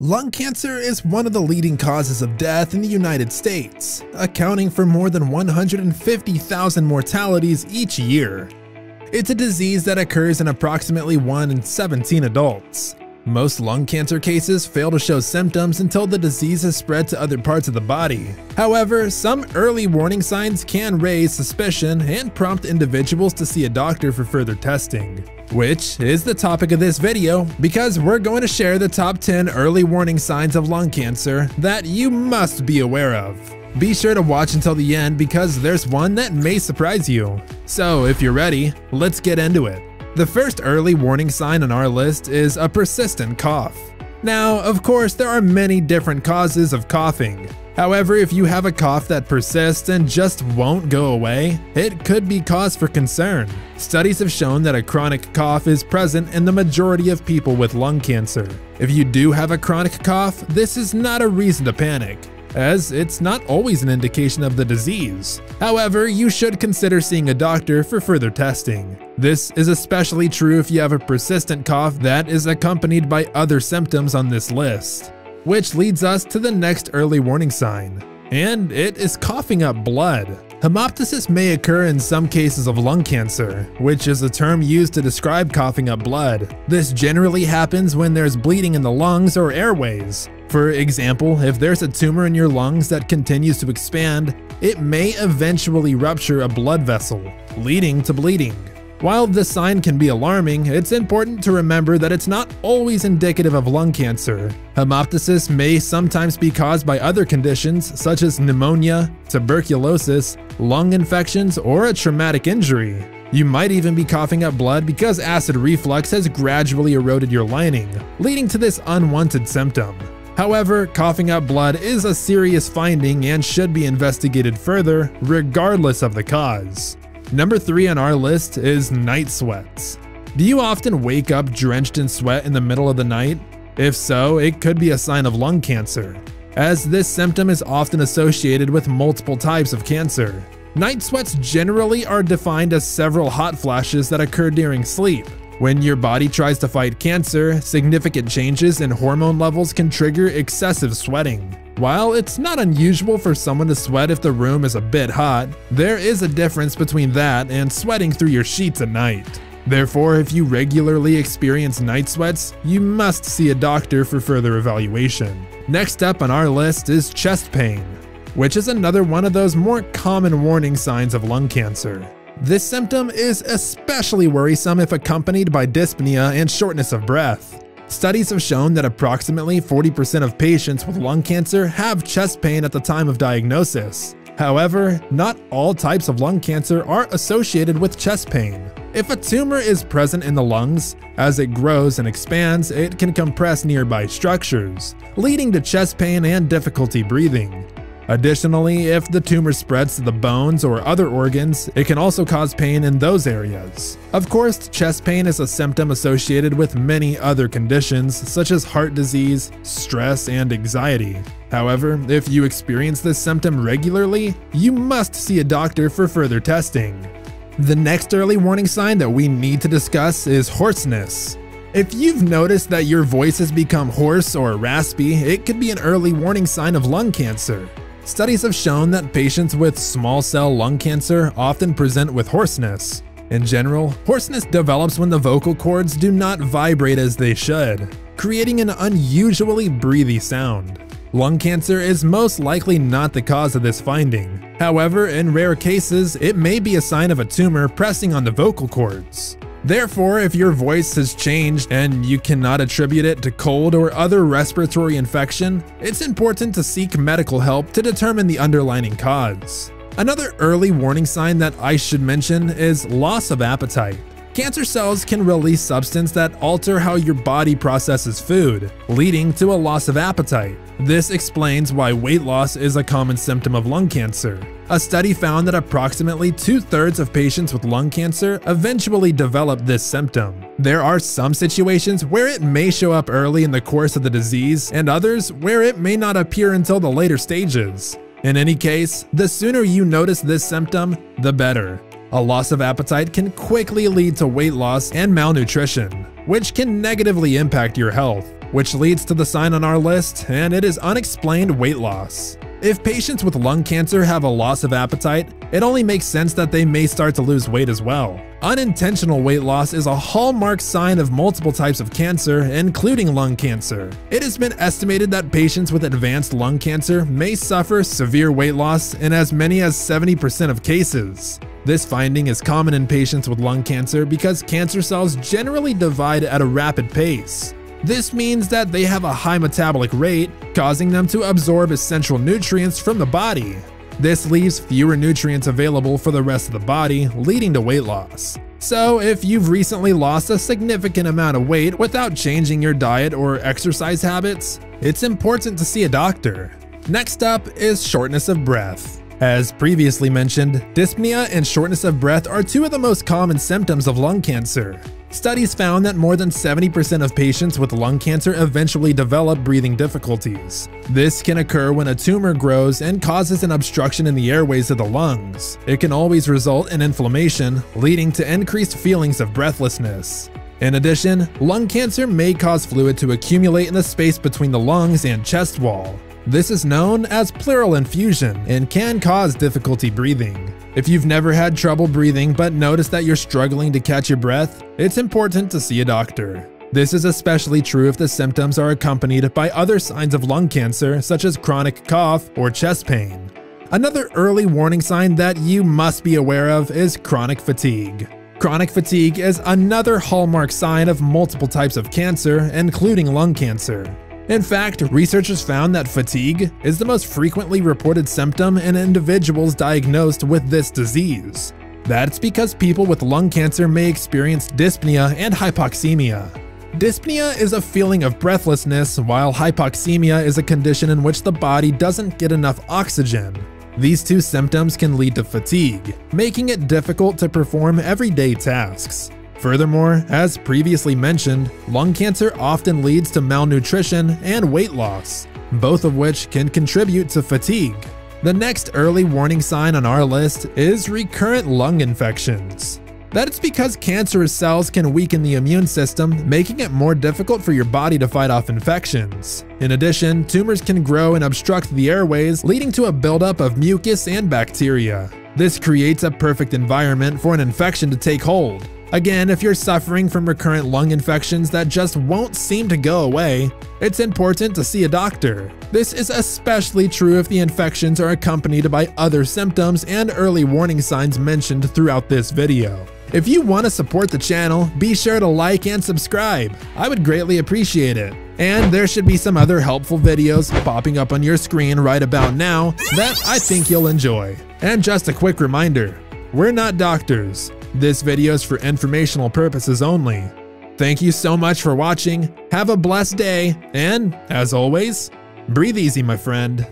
Lung cancer is one of the leading causes of death in the United States, accounting for more than 150,000 mortalities each year. It's a disease that occurs in approximately 1 in 17 adults. Most lung cancer cases fail to show symptoms until the disease has spread to other parts of the body. However, some early warning signs can raise suspicion and prompt individuals to see a doctor for further testing which is the topic of this video because we're going to share the top 10 early warning signs of lung cancer that you must be aware of. Be sure to watch until the end because there's one that may surprise you. So if you're ready, let's get into it. The first early warning sign on our list is a persistent cough. Now, of course, there are many different causes of coughing, However, if you have a cough that persists and just won't go away, it could be cause for concern. Studies have shown that a chronic cough is present in the majority of people with lung cancer. If you do have a chronic cough, this is not a reason to panic as it's not always an indication of the disease. However, you should consider seeing a doctor for further testing. This is especially true if you have a persistent cough that is accompanied by other symptoms on this list which leads us to the next early warning sign, and it is coughing up blood. Hemoptysis may occur in some cases of lung cancer, which is a term used to describe coughing up blood. This generally happens when there's bleeding in the lungs or airways. For example, if there's a tumor in your lungs that continues to expand, it may eventually rupture a blood vessel, leading to bleeding. While this sign can be alarming, it's important to remember that it's not always indicative of lung cancer. Hemoptysis may sometimes be caused by other conditions such as pneumonia, tuberculosis, lung infections, or a traumatic injury. You might even be coughing up blood because acid reflux has gradually eroded your lining, leading to this unwanted symptom. However, coughing up blood is a serious finding and should be investigated further, regardless of the cause. Number 3 on our list is night sweats. Do you often wake up drenched in sweat in the middle of the night? If so, it could be a sign of lung cancer, as this symptom is often associated with multiple types of cancer. Night sweats generally are defined as several hot flashes that occur during sleep. When your body tries to fight cancer, significant changes in hormone levels can trigger excessive sweating. While it's not unusual for someone to sweat if the room is a bit hot, there is a difference between that and sweating through your sheets at night. Therefore, if you regularly experience night sweats, you must see a doctor for further evaluation. Next up on our list is chest pain, which is another one of those more common warning signs of lung cancer. This symptom is especially worrisome if accompanied by dyspnea and shortness of breath. Studies have shown that approximately 40% of patients with lung cancer have chest pain at the time of diagnosis. However, not all types of lung cancer are associated with chest pain. If a tumor is present in the lungs, as it grows and expands, it can compress nearby structures, leading to chest pain and difficulty breathing. Additionally, if the tumor spreads to the bones or other organs, it can also cause pain in those areas. Of course, chest pain is a symptom associated with many other conditions such as heart disease, stress, and anxiety. However, if you experience this symptom regularly, you must see a doctor for further testing. The next early warning sign that we need to discuss is hoarseness. If you've noticed that your voice has become hoarse or raspy, it could be an early warning sign of lung cancer. Studies have shown that patients with small cell lung cancer often present with hoarseness. In general, hoarseness develops when the vocal cords do not vibrate as they should, creating an unusually breathy sound. Lung cancer is most likely not the cause of this finding. However, in rare cases, it may be a sign of a tumor pressing on the vocal cords. Therefore, if your voice has changed and you cannot attribute it to cold or other respiratory infection, it's important to seek medical help to determine the underlying cause. Another early warning sign that I should mention is loss of appetite. Cancer cells can release substance that alter how your body processes food, leading to a loss of appetite. This explains why weight loss is a common symptom of lung cancer. A study found that approximately two-thirds of patients with lung cancer eventually develop this symptom. There are some situations where it may show up early in the course of the disease, and others where it may not appear until the later stages. In any case, the sooner you notice this symptom, the better. A loss of appetite can quickly lead to weight loss and malnutrition, which can negatively impact your health. which leads to the sign on our list, and it is unexplained weight loss. If patients with lung cancer have a loss of appetite, it only makes sense that they may start to lose weight as well. Unintentional weight loss is a hallmark sign of multiple types of cancer, including lung cancer. It has been estimated that patients with advanced lung cancer may suffer severe weight loss in as many as 70% of cases. This finding is common in patients with lung cancer because cancer cells generally divide at a rapid pace. This means that they have a high metabolic rate, causing them to absorb essential nutrients from the body. This leaves fewer nutrients available for the rest of the body, leading to weight loss. So, if you've recently lost a significant amount of weight without changing your diet or exercise habits, it's important to see a doctor. Next up is shortness of breath. As previously mentioned, dyspnea and shortness of breath are two of the most common symptoms of lung cancer. Studies found that more than 70% of patients with lung cancer eventually develop breathing difficulties. This can occur when a tumor grows and causes an obstruction in the airways of the lungs. It can always result in inflammation, leading to increased feelings of breathlessness. In addition, lung cancer may cause fluid to accumulate in the space between the lungs and chest wall. This is known as pleural effusion and can cause difficulty breathing. If you've never had trouble breathing but notice that you're struggling to catch your breath, it's important to see a doctor. This is especially true if the symptoms are accompanied by other signs of lung cancer such as chronic cough or chest pain. Another early warning sign that you must be aware of is chronic fatigue. Chronic fatigue is another hallmark sign of multiple types of cancer, including lung cancer. In fact, researchers found that fatigue is the most frequently reported symptom in individuals diagnosed with this disease. That's because people with lung cancer may experience dyspnea and hypoxemia. Dyspnea is a feeling of breathlessness, while hypoxemia is a condition in which the body doesn't get enough oxygen. These two symptoms can lead to fatigue, making it difficult to perform everyday tasks. Furthermore, as previously mentioned, lung cancer often leads to malnutrition and weight loss, both of which can contribute to fatigue. The next early warning sign on our list is recurrent lung infections. That's because cancerous cells can weaken the immune system, making it more difficult for your body to fight off infections. In addition, tumors can grow and obstruct the airways, leading to a buildup of mucus and bacteria. This creates a perfect environment for an infection to take hold. Again, if you're suffering from recurrent lung infections that just won't seem to go away, it's important to see a doctor. This is especially true if the infections are accompanied by other symptoms and early warning signs mentioned throughout this video. If you want to support the channel, be sure to like and subscribe. I would greatly appreciate it. And there should be some other helpful videos popping up on your screen right about now that I think you'll enjoy. And just a quick reminder, we're not doctors. This video is for informational purposes only. Thank you so much for watching, have a blessed day, and, as always, breathe easy my friend.